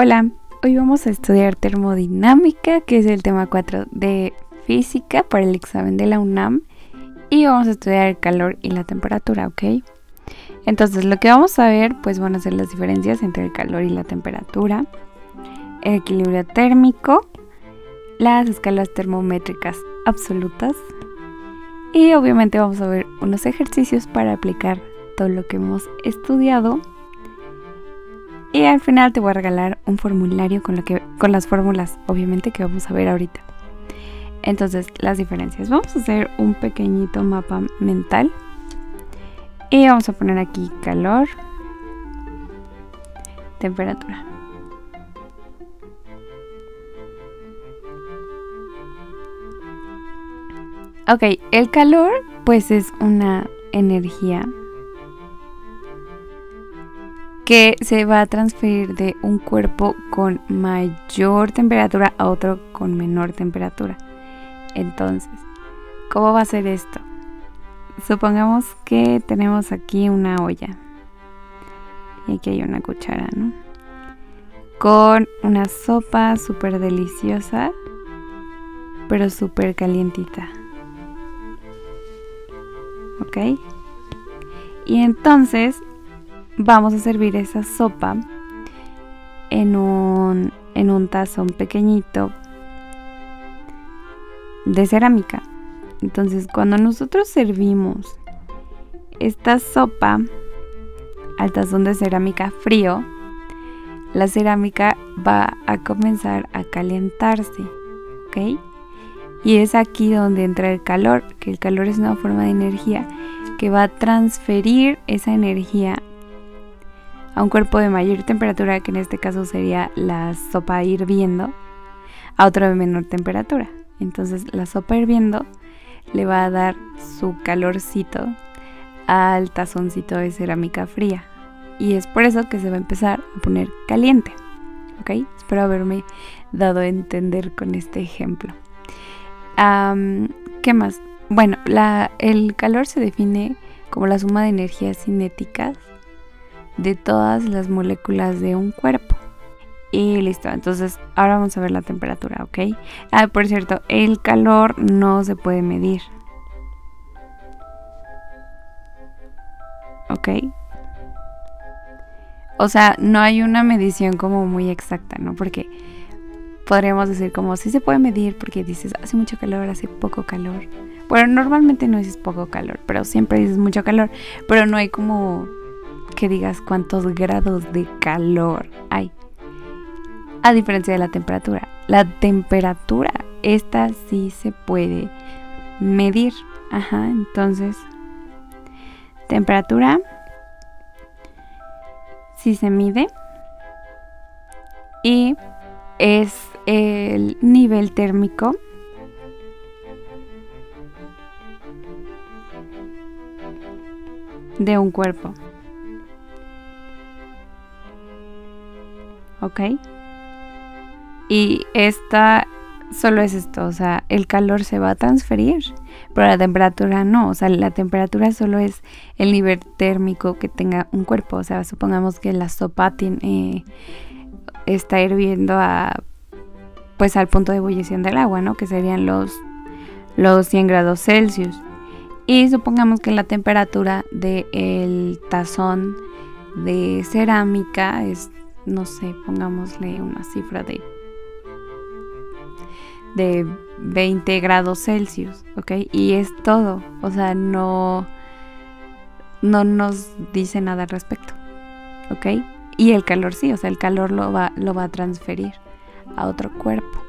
Hola, hoy vamos a estudiar termodinámica, que es el tema 4 de física para el examen de la UNAM. Y vamos a estudiar el calor y la temperatura, ¿ok? Entonces lo que vamos a ver pues van a ser las diferencias entre el calor y la temperatura, el equilibrio térmico, las escalas termométricas absolutas y obviamente vamos a ver unos ejercicios para aplicar todo lo que hemos estudiado. Y al final te voy a regalar un formulario con, lo que, con las fórmulas, obviamente, que vamos a ver ahorita. Entonces, las diferencias. Vamos a hacer un pequeñito mapa mental. Y vamos a poner aquí calor, temperatura. Ok, el calor pues es una energía que se va a transferir de un cuerpo con mayor temperatura a otro con menor temperatura. Entonces, ¿cómo va a ser esto? Supongamos que tenemos aquí una olla y aquí hay una cuchara, ¿no? Con una sopa súper deliciosa, pero súper calientita. ¿Ok? Y entonces vamos a servir esa sopa en un, en un tazón pequeñito de cerámica. Entonces cuando nosotros servimos esta sopa al tazón de cerámica frío, la cerámica va a comenzar a calentarse, ¿ok? Y es aquí donde entra el calor, que el calor es una forma de energía que va a transferir esa energía a un cuerpo de mayor temperatura, que en este caso sería la sopa hirviendo, a otro de menor temperatura. Entonces la sopa hirviendo le va a dar su calorcito al tazoncito de cerámica fría. Y es por eso que se va a empezar a poner caliente. ¿Ok? Espero haberme dado a entender con este ejemplo. ¿Qué más? Bueno, el calor se define como la suma de energías cinéticas de todas las moléculas de un cuerpo. Y listo, entonces ahora vamos a ver la temperatura, ¿ok? Ah, por cierto, el calor no se puede medir. ¿Ok? O sea, no hay una medición como muy exacta, ¿no? Porque podríamos decir como si se puede medir porque dices hace mucho calor, hace poco calor. Bueno, normalmente no dices poco calor, pero siempre dices mucho calor, pero no hay como que digas cuántos grados de calor hay. A diferencia de la temperatura. La temperatura, esta sí se puede medir. Ajá, entonces, temperatura, sí se mide. Y es el nivel térmico de un cuerpo. ¿Ok? Y esta solo es esto, o sea, el calor se va a transferir, pero la temperatura no, o sea, la temperatura solo es el nivel térmico que tenga un cuerpo, o sea, supongamos que la sopa tiene, está hirviendo a, pues al punto de ebullición del agua, ¿no? Que serían los, los 100 grados Celsius. Y supongamos que la temperatura del tazón de cerámica es no sé, pongámosle una cifra de de 20 grados Celsius, ¿ok? Y es todo, o sea, no no nos dice nada al respecto, ¿ok? Y el calor sí, o sea, el calor lo va, lo va a transferir a otro cuerpo.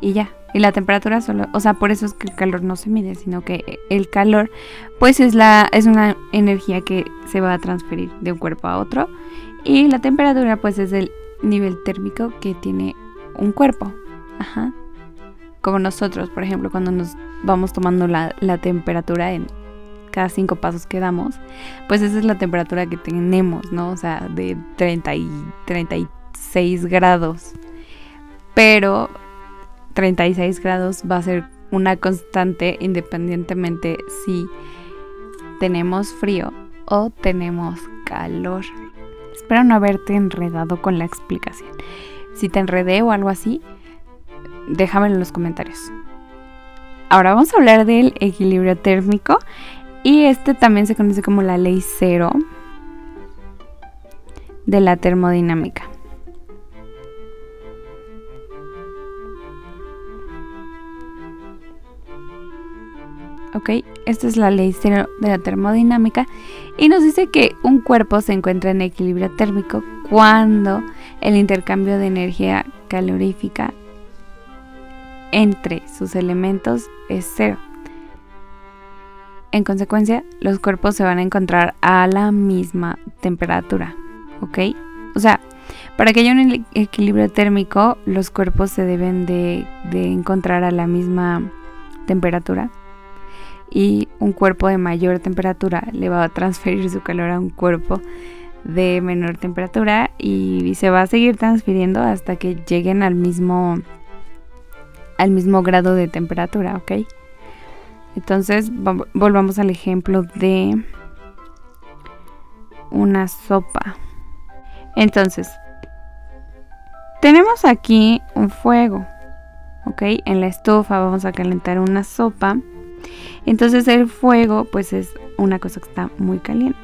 Y ya, y la temperatura solo, o sea, por eso es que el calor no se mide, sino que el calor pues es la es una energía que se va a transferir de un cuerpo a otro y la temperatura pues es el nivel térmico que tiene un cuerpo. Ajá. Como nosotros, por ejemplo, cuando nos vamos tomando la, temperatura en cada cinco pasos que damos, pues esa es la temperatura que tenemos, ¿no? O sea, de 30 y 36 grados. Pero 36 grados va a ser una constante independientemente si tenemos frío o tenemos calor. Espero no haberte enredado con la explicación. Si te enredé o algo así, déjamelo en los comentarios. Ahora vamos a hablar del equilibrio térmico y este también se conoce como la ley cero de la termodinámica. ¿Ok? Esta es la ley cero de la termodinámica y nos dice que un cuerpo se encuentra en equilibrio térmico cuando el intercambio de energía calorífica entre sus elementos es cero. En consecuencia, los cuerpos se van a encontrar a la misma temperatura, ¿ok? O sea, para que haya un equilibrio térmico, los cuerpos se deben de, de encontrar a la misma temperatura y un cuerpo de mayor temperatura le va a transferir su calor a un cuerpo de menor temperatura y se va a seguir transfiriendo hasta que lleguen al mismo al mismo grado de temperatura, ¿ok? Entonces volvamos al ejemplo de una sopa. Entonces, tenemos aquí un fuego, ¿ok? En la estufa vamos a calentar una sopa entonces el fuego pues es una cosa que está muy caliente.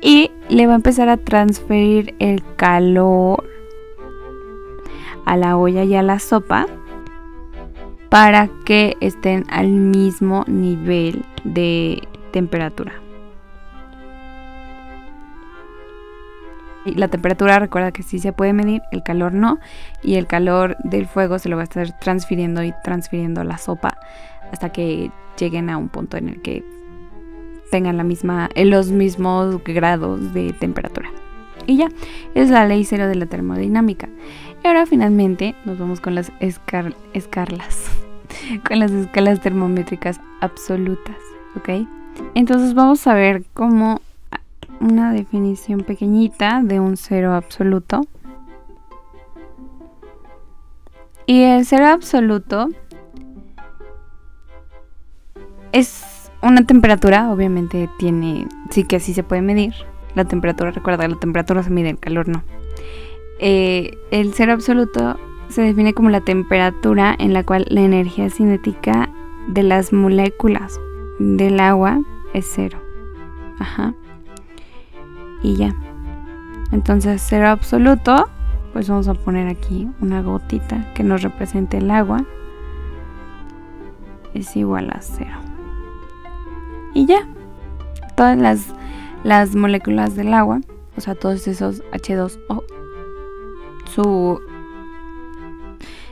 Y le va a empezar a transferir el calor a la olla y a la sopa para que estén al mismo nivel de temperatura. La temperatura recuerda que sí se puede medir, el calor no, y el calor del fuego se lo va a estar transfiriendo y transfiriendo la sopa hasta que lleguen a un punto en el que tengan la misma, los mismos grados de temperatura. Y ya, es la ley cero de la termodinámica. Y ahora finalmente nos vamos con las escalas, con las escalas termométricas absolutas, ¿ok? Entonces vamos a ver como una definición pequeñita de un cero absoluto. Y el cero absoluto es una temperatura, obviamente tiene, sí que así se puede medir. La temperatura, recuerda, la temperatura se mide, el calor no. Eh, el cero absoluto se define como la temperatura en la cual la energía cinética de las moléculas del agua es cero. Ajá. Y ya. Entonces, cero absoluto, pues vamos a poner aquí una gotita que nos represente el agua. Es igual a cero y ya. Todas las, las moléculas del agua, o sea, todos esos H2O, su,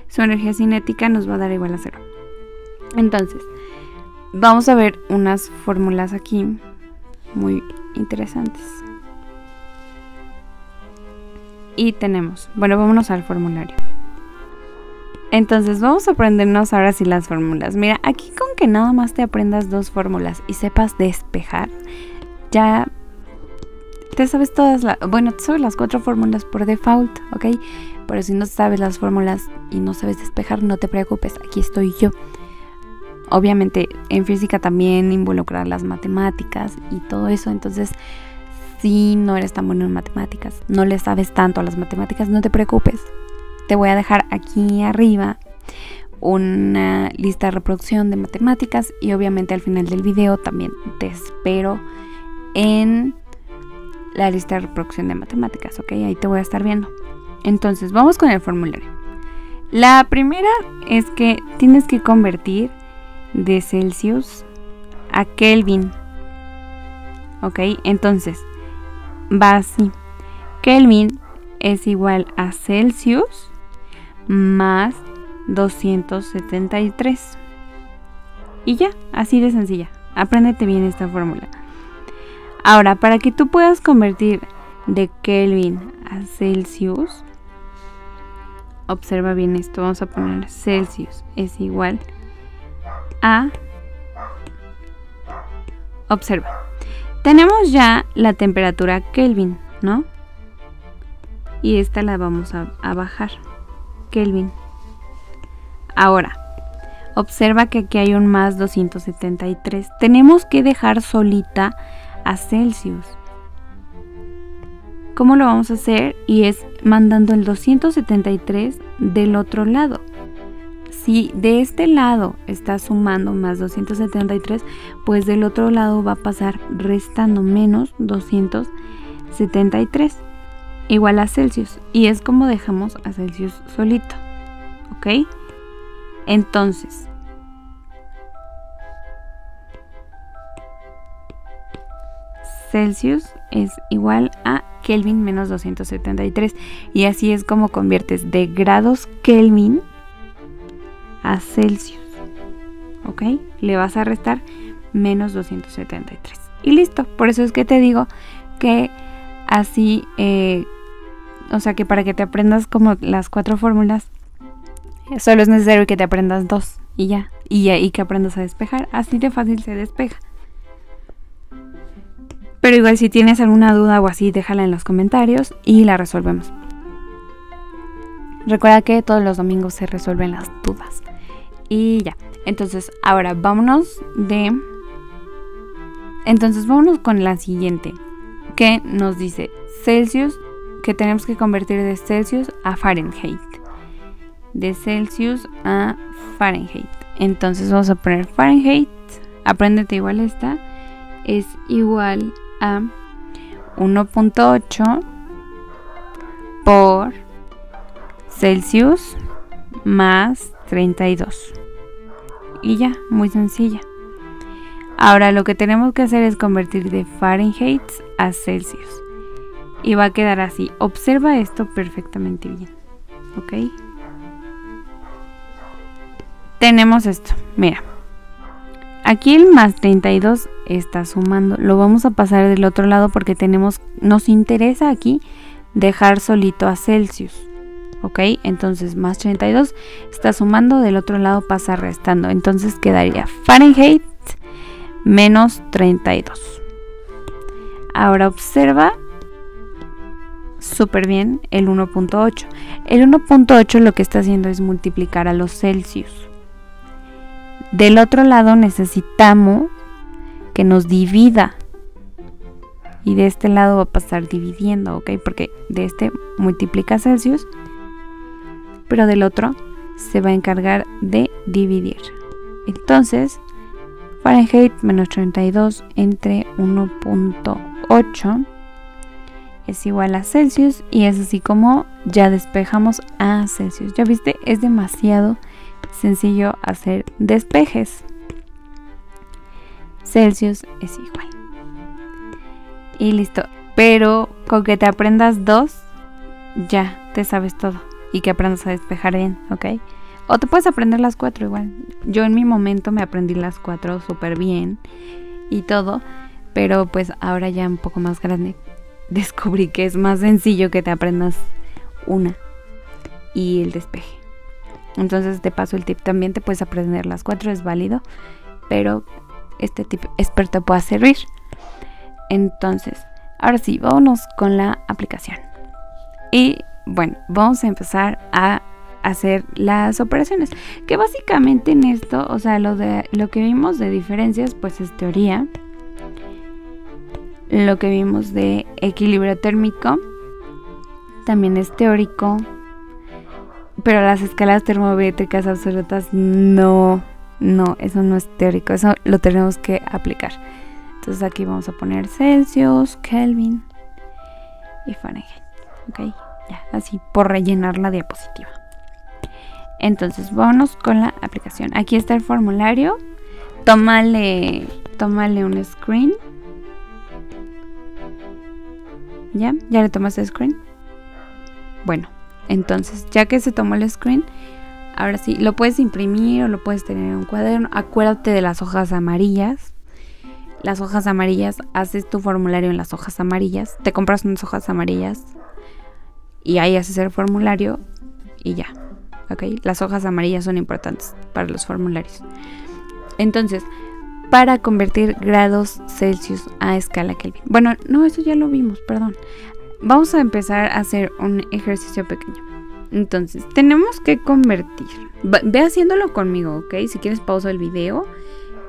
su energía cinética nos va a dar igual a cero. Entonces, vamos a ver unas fórmulas aquí muy interesantes. Y tenemos, bueno, vámonos al formulario. Entonces vamos a aprendernos ahora sí las fórmulas. Mira, aquí con que nada más te aprendas dos fórmulas y sepas despejar, ya te sabes todas las, bueno, te sabes las cuatro fórmulas por default, ¿ok? Pero si no sabes las fórmulas y no sabes despejar, no te preocupes, aquí estoy yo. Obviamente en física también involucrar las matemáticas y todo eso, entonces si no eres tan bueno en matemáticas, no le sabes tanto a las matemáticas, no te preocupes, te voy a dejar aquí arriba una lista de reproducción de matemáticas y obviamente al final del video también te espero en la lista de reproducción de matemáticas, ¿ok? Ahí te voy a estar viendo. Entonces, vamos con el formulario. La primera es que tienes que convertir de Celsius a Kelvin. ¿Ok? Entonces, va así. Kelvin es igual a Celsius más 273. Y ya, así de sencilla. Apréndete bien esta fórmula. Ahora, para que tú puedas convertir de Kelvin a Celsius, observa bien esto. Vamos a poner Celsius es igual a... Observa. Tenemos ya la temperatura Kelvin, ¿no? Y esta la vamos a, a bajar. Kelvin. Ahora, observa que aquí hay un más 273. Tenemos que dejar solita a Celsius. ¿Cómo lo vamos a hacer? Y es mandando el 273 del otro lado. Si de este lado está sumando más 273, pues del otro lado va a pasar restando menos 273 igual a Celsius. Y es como dejamos a Celsius solito. ¿Ok? Entonces, Celsius es igual a Kelvin menos 273. Y así es como conviertes de grados Kelvin a Celsius. ¿Ok? Le vas a restar menos 273. Y listo. Por eso es que te digo que así, eh, o sea que para que te aprendas como las cuatro fórmulas, solo es necesario que te aprendas dos y ya. Y, que aprendas a despejar. Así de fácil se despeja. Pero igual si tienes alguna duda o así, déjala en los comentarios y la resolvemos. Recuerda que todos los domingos se resuelven las dudas. Y ya. Entonces, ahora vámonos de... Entonces, vámonos con la siguiente. Que nos dice Celsius, que tenemos que convertir de Celsius a Fahrenheit. De Celsius a Fahrenheit. Entonces vamos a poner Fahrenheit. Apréndete igual esta. Es igual a 1.8 por Celsius más 32. Y ya, muy sencilla. Ahora lo que tenemos que hacer es convertir de Fahrenheit a Celsius. Y va a quedar así. Observa esto perfectamente bien. ¿Ok? Tenemos esto. Mira. Aquí el más 32 está sumando. Lo vamos a pasar del otro lado porque tenemos, nos interesa aquí dejar solito a Celsius. ¿ok? Entonces más 32 está sumando, del otro lado pasa restando. Entonces quedaría Fahrenheit menos 32. Ahora observa súper bien el 1.8. El 1.8 lo que está haciendo es multiplicar a los Celsius. Del otro lado necesitamos que nos divida. Y de este lado va a pasar dividiendo, ¿ok? Porque de este multiplica Celsius pero del otro se va a encargar de dividir. Entonces, Fahrenheit menos 32 entre 1.8 es igual a Celsius y es así como ya despejamos a Celsius. Ya viste, es demasiado sencillo hacer despejes. Celsius es igual. Y listo. Pero con que te aprendas dos, ya te sabes todo y que aprendas a despejar bien, ¿ok? O te puedes aprender las cuatro igual. Yo en mi momento me aprendí las cuatro súper bien y todo, pero pues ahora ya un poco más grande descubrí que es más sencillo que te aprendas una y el despeje. Entonces te paso el tip también, te puedes aprender las cuatro, es válido, pero este tip espero te pueda servir. Entonces, ahora sí, vámonos con la aplicación. Y bueno, vamos a empezar a hacer las operaciones. Que básicamente en esto, o sea, lo de lo que vimos de diferencias, pues es teoría. Lo que vimos de equilibrio térmico también es teórico. Pero las escalas termométricas absolutas no, no, eso no es teórico, eso lo tenemos que aplicar. Entonces aquí vamos a poner Celsius, Kelvin y Fahrenheit. ¿ok? Ya, así por rellenar la diapositiva. Entonces, vámonos con la aplicación. Aquí está el formulario. Tómale, tómale un screen. ¿Ya? ¿Ya le tomaste el screen? Bueno, entonces, ya que se tomó el screen, ahora sí, lo puedes imprimir o lo puedes tener en un cuaderno. Acuérdate de las hojas amarillas. Las hojas amarillas, haces tu formulario en las hojas amarillas. Te compras unas hojas amarillas y ahí haces el formulario y ya. ¿Ok? Las hojas amarillas son importantes para los formularios. Entonces, para convertir grados Celsius a escala Kelvin. Bueno, no, eso ya lo vimos, perdón. Vamos a empezar a hacer un ejercicio pequeño. Entonces, tenemos que convertir. Ve haciéndolo conmigo, ¿ok? Si quieres pausa el video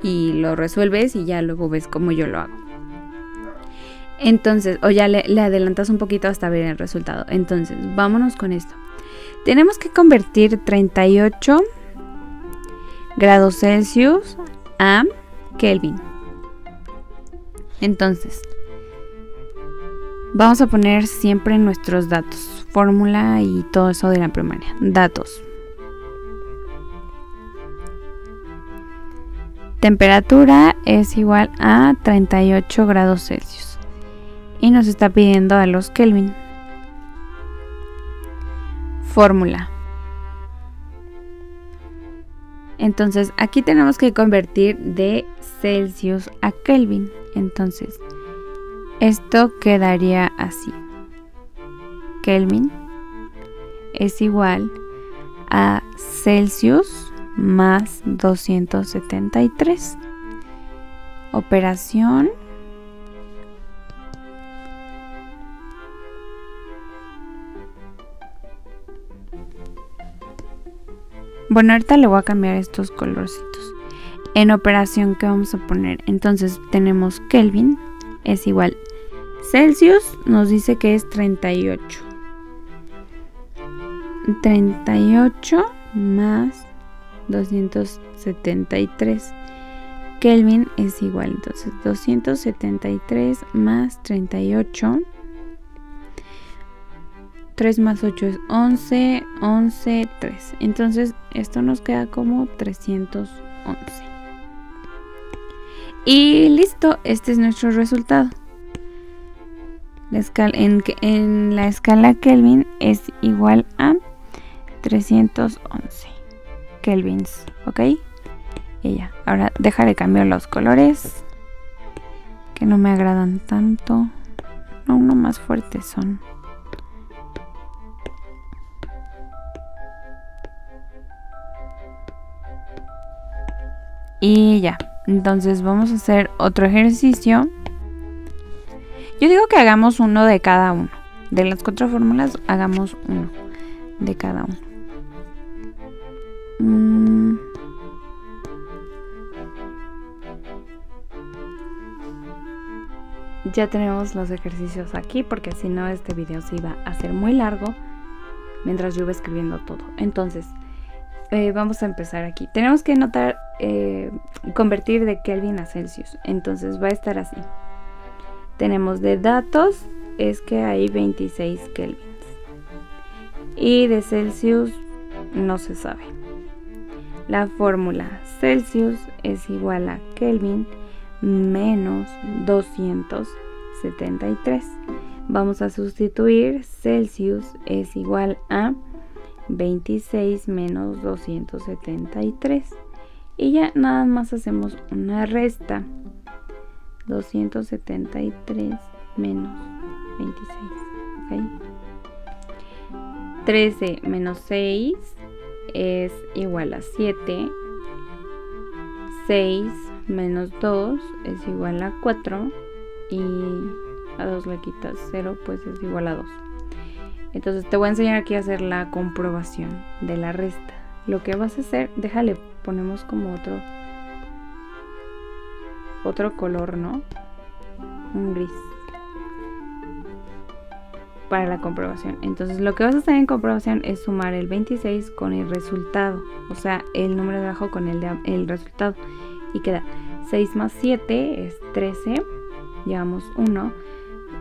y lo resuelves y ya luego ves cómo yo lo hago. Entonces, o ya le, adelantas un poquito hasta ver el resultado. Entonces, vámonos con esto. Tenemos que convertir 38 grados Celsius a Kelvin. Entonces, vamos a poner siempre nuestros datos, fórmula y todo eso de la primaria. Datos. Temperatura es igual a 38 grados Celsius. Y nos está pidiendo a los Kelvin. Fórmula. Entonces aquí tenemos que convertir de Celsius a Kelvin. Entonces, esto quedaría así. Kelvin es igual a Celsius más 273. Operación Bueno, ahorita le voy a cambiar estos colorcitos. En operación, ¿qué vamos a poner? Entonces tenemos Kelvin es igual. Celsius nos dice que es 38. 38 más 273. Kelvin es igual. Entonces 273 más 38 3 más 8 es 11, 11, 3. Entonces esto nos queda como 311. Y listo, este es nuestro resultado. La escala, en, en la escala Kelvin es igual a 311 kelvins, ¿ok? Y ya, ahora dejaré cambiar los colores que no me agradan tanto. No, uno más fuerte son. Y ya, entonces vamos a hacer otro ejercicio. Yo digo que hagamos uno de cada uno. De las cuatro fórmulas, hagamos uno de cada uno. Mm. Ya tenemos los ejercicios aquí porque si no este video se iba a hacer muy largo mientras yo iba escribiendo todo. Entonces, eh, vamos a empezar aquí. Tenemos que notar, eh, convertir de Kelvin a Celsius. Entonces va a estar así. Tenemos de datos, es que hay 26 kelvins. Y de Celsius no se sabe. La fórmula Celsius es igual a Kelvin menos 273. Vamos a sustituir Celsius es igual a 26 menos 273 y ya nada más hacemos una resta. 273 menos 26 13 menos 6 es igual a 7 6 menos 2 es igual a 4 y a 2 le quitas 0 pues es igual a 2 entonces te voy a enseñar aquí a hacer la comprobación de la resta. Lo que vas a hacer, déjale, ponemos como otro otro color, ¿no? Un gris. Para la comprobación. Entonces lo que vas a hacer en comprobación es sumar el 26 con el resultado. O sea, el número de abajo con el, de, el resultado. Y queda 6 más 7 es 13. Llevamos 1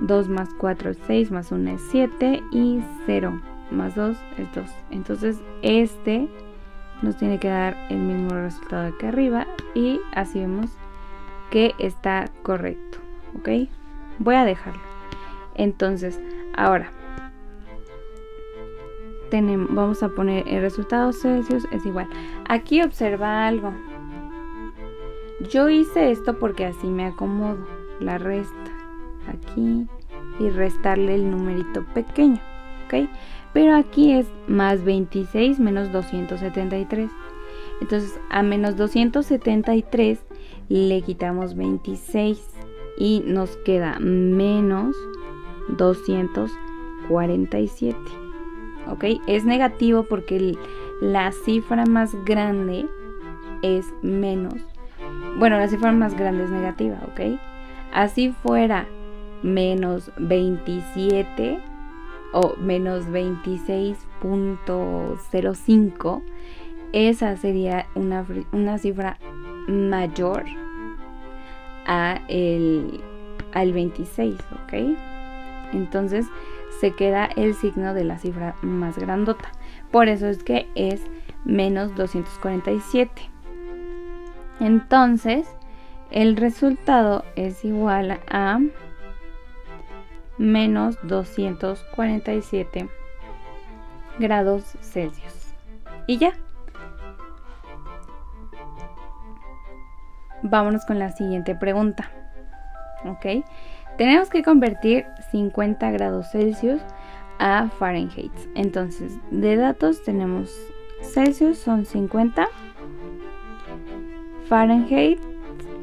2 más 4 es 6, más 1 es 7 y 0 más 2 es 2. Entonces este nos tiene que dar el mismo resultado aquí arriba y así vemos que está correcto. ¿Ok? Voy a dejarlo. Entonces, ahora tenemos, vamos a poner el resultado Celsius es igual. Aquí observa algo. Yo hice esto porque así me acomodo la resta aquí y restarle el numerito pequeño, ¿ok? Pero aquí es más 26 menos 273. Entonces a menos 273 le quitamos 26 y nos queda menos 247. ¿Ok? Es negativo porque la cifra más grande es menos. Bueno, la cifra más grande es negativa, ¿ok? Así fuera menos 27 o menos 26.05, esa sería una, una, cifra mayor a el, al 26, ¿ok? Entonces se queda el signo de la cifra más grandota. Por eso es que es menos 247. Entonces, el resultado es igual a menos 247 grados Celsius. Y ya. Vámonos con la siguiente pregunta. ¿Ok? Tenemos que convertir 50 grados Celsius a Fahrenheit. Entonces, de datos tenemos Celsius son 50. Fahrenheit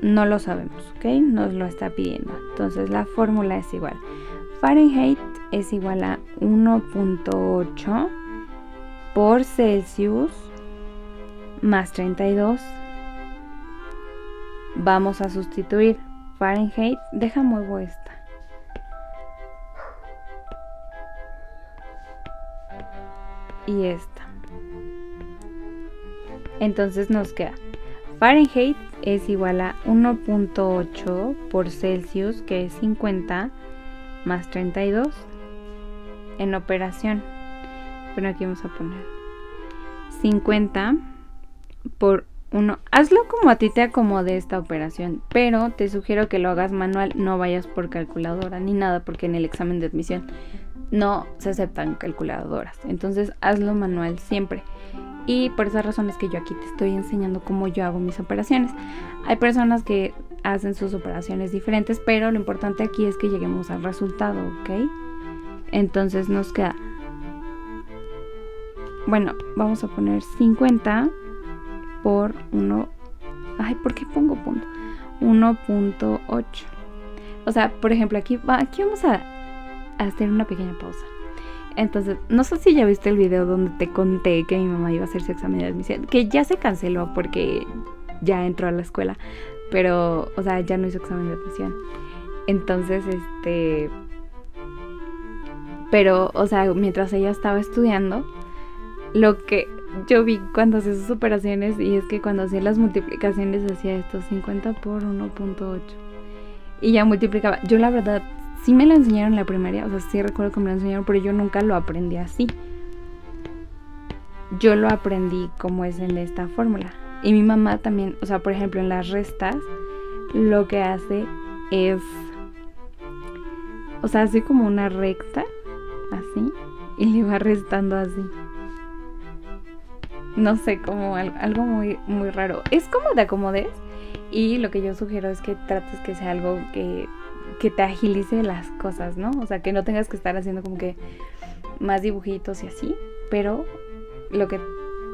no lo sabemos, ¿ok? Nos lo está pidiendo. Entonces la fórmula es igual. Fahrenheit es igual a 1.8 por Celsius más 32. Vamos a sustituir Fahrenheit. Deja muevo esta. Y esta. Entonces nos queda Fahrenheit es igual a 1.8 por Celsius, que es 50, más 32 en operación. Bueno, aquí vamos a poner 50 por 1. Hazlo como a ti te acomode esta operación, pero te sugiero que lo hagas manual, no vayas por calculadora ni nada, porque en el examen de admisión no se aceptan calculadoras. Entonces hazlo manual siempre. Y por esa razón es que yo aquí te estoy enseñando cómo yo hago mis operaciones. Hay personas que hacen sus operaciones diferentes, pero lo importante aquí es que lleguemos al resultado, ¿ok? Entonces nos queda... Bueno, vamos a poner 50 por 1... Ay, ¿por qué pongo punto? 1.8. O sea, por ejemplo, aquí, aquí vamos a hacer una pequeña pausa. Entonces, no sé si ya viste el video donde te conté que mi mamá iba a hacer su examen de admisión, que ya se canceló porque ya entró a la escuela, pero, o sea, ya no hizo examen de admisión. Entonces, este... Pero, o sea, mientras ella estaba estudiando, lo que yo vi cuando hacía sus operaciones y es que cuando hacía las multiplicaciones hacía esto 50 por 1.8 y ya multiplicaba. Yo la verdad sí me lo enseñaron en la primaria, o sea, sí recuerdo que me lo enseñaron, pero yo nunca lo aprendí así. Yo lo aprendí como es en esta fórmula. Y mi mamá también, o sea, por ejemplo, en las restas, lo que hace es, o sea, hace como una recta, así, y le va restando así. No sé, como algo muy, muy raro. Es como te acomodes. Y lo que yo sugiero es que trates que sea algo que que te agilice las cosas, ¿no? O sea, que no tengas que estar haciendo como que más dibujitos y así, pero lo que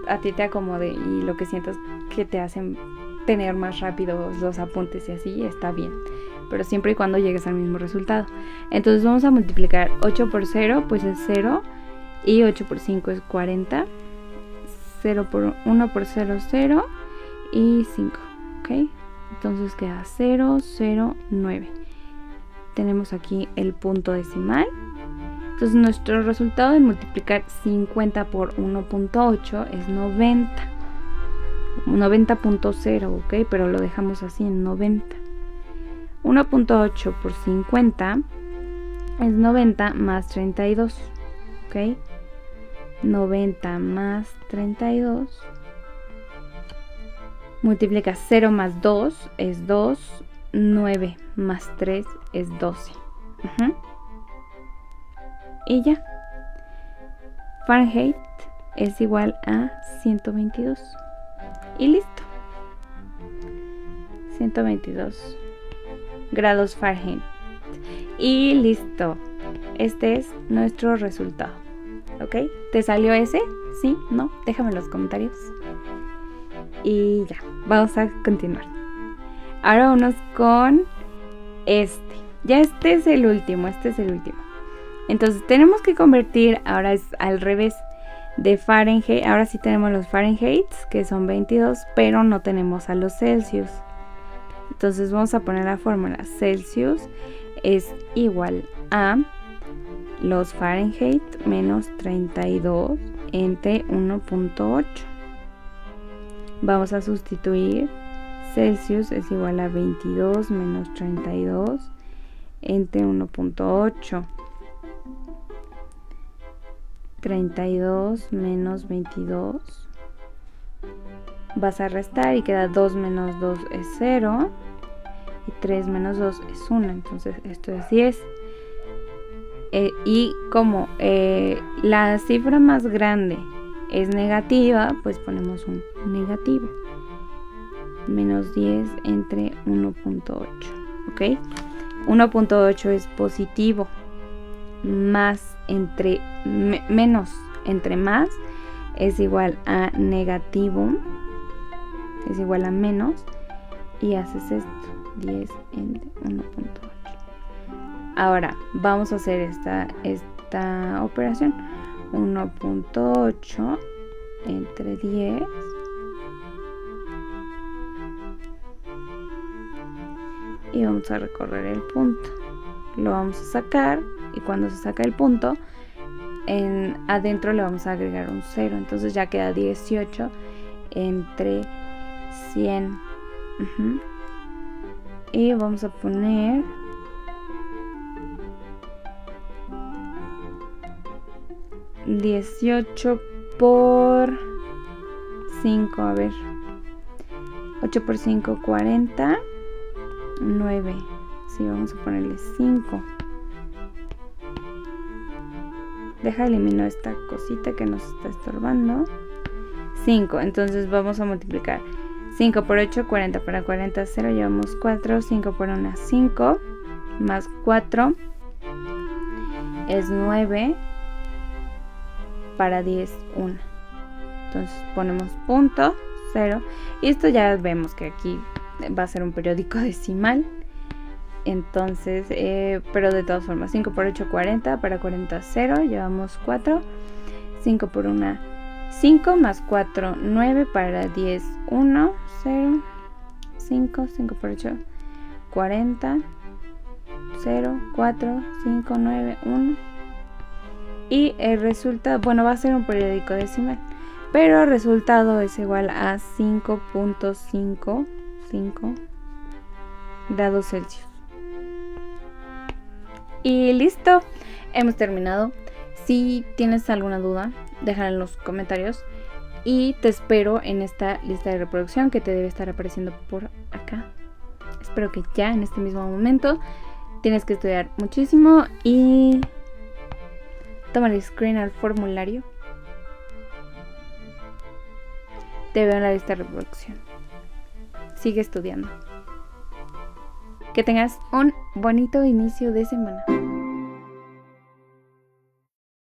a ti te acomode y lo que sientas que te hacen tener más rápido los apuntes y así está bien, pero siempre y cuando llegues al mismo resultado. Entonces vamos a multiplicar 8 por 0, pues es 0, y 8 por 5 es 40, 0 por 1 por 0, 0, y 5, ¿ok? Entonces queda 0, 0, 9 tenemos aquí el punto decimal. Entonces nuestro resultado de multiplicar 50 por 1.8 es 90. 90.0, ok, pero lo dejamos así en 90. 1.8 por 50 es 90 más 32, ok. 90 más 32 multiplica 0 más 2 es 2 9 más 3 es 12. Y ya. Fahrenheit es igual a 122. Y listo. 122 grados Fahrenheit. Y listo. Este es nuestro resultado. ¿Ok? ¿Te salió ese? ¿Sí? ¿No? Déjame en los comentarios. Y ya, vamos a continuar. Ahora vamos con este. Ya este es el último, este es el último. Entonces tenemos que convertir, ahora es al revés, de Fahrenheit. Ahora sí tenemos los Fahrenheit, que son 22, pero no tenemos a los Celsius. Entonces vamos a poner la fórmula. Celsius es igual a los Fahrenheit menos 32 entre 1.8. Vamos a sustituir Celsius es igual a 22 menos 32 entre 1.8. 32 menos 22. Vas a restar y queda 2 menos 2 es 0. Y 3 menos 2 es 1. Entonces esto es 10. Eh, y como eh, la cifra más grande es negativa, pues ponemos un negativo. Menos 10 entre 1.8. ¿Ok? 1.8 es positivo. Más entre menos entre más es igual a negativo. Es igual a menos. Y haces esto. 10 entre 1.8. Ahora vamos a hacer esta, esta operación. 1.8 entre 10 y vamos a recorrer el punto lo vamos a sacar y cuando se saca el punto en adentro le vamos a agregar un 0 entonces ya queda 18 entre 100 y vamos a poner 18 por 5, a ver. 8 por 5, 40. 9. Sí, vamos a ponerle 5. Deja eliminar esta cosita que nos está estorbando. 5. Entonces vamos a multiplicar. 5 por 8, 40. Para 40, 0. Llevamos 4. 5 por 1, 5. Más 4 es 9 para 10, 1. Entonces ponemos punto, 0. Y esto ya vemos que aquí va a ser un periódico decimal. Entonces, eh, pero de todas formas, 5 por 8, 40. Para 40, 0. Llevamos 4. 5 por 1, 5. Más 4, 9. Para 10, 1, 0. 5. 5 por 8, 40. 0, 4, 5, 9, 1 y el resultado, bueno, va a ser un periódico decimal, pero el resultado es igual a 5.55 grados Celsius. Y listo, hemos terminado. Si tienes alguna duda, déjala en los comentarios. Y te espero en esta lista de reproducción que te debe estar apareciendo por acá. Espero que ya en este mismo momento tienes que estudiar muchísimo y Toma el screen al formulario. Te veo en la lista de reproducción. Sigue estudiando. Que tengas un bonito inicio de semana.